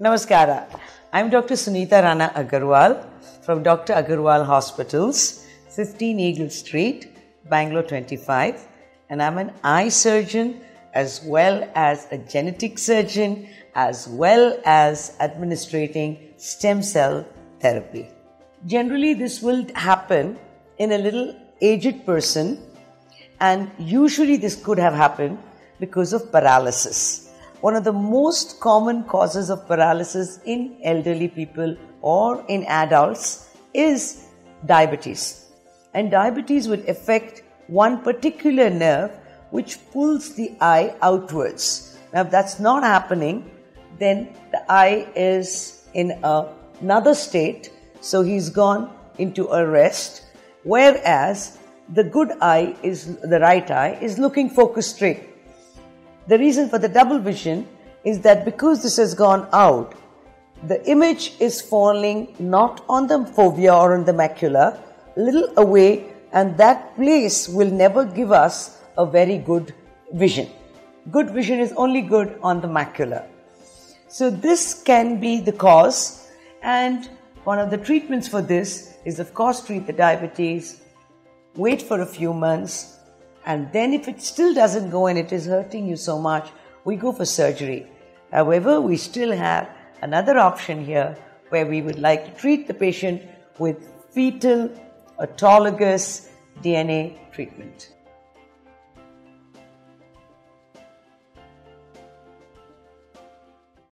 Namaskara. I'm Dr. Sunita Rana Agarwal from Dr. Agarwal Hospitals, 15 Eagle Street, Bangalore 25. And I'm an eye surgeon as well as a genetic surgeon as well as administrating stem cell therapy. Generally, this will happen in a little aged person, and usually, this could have happened because of paralysis one of the most common causes of paralysis in elderly people or in adults is diabetes. And diabetes would affect one particular nerve which pulls the eye outwards. Now, if that's not happening, then the eye is in another state, so he's gone into a rest, whereas the good eye is the right eye is looking focused straight. The reason for the double vision is that because this has gone out, the image is falling not on the fovea or on the macula, a little away, and that place will never give us a very good vision. Good vision is only good on the macula. So, this can be the cause, and one of the treatments for this is, of course, treat the diabetes, wait for a few months, and then, if it still doesn't go and it is hurting you so much, we go for surgery. However, we still have another option here where we would like to treat the patient with fetal autologous DNA treatment.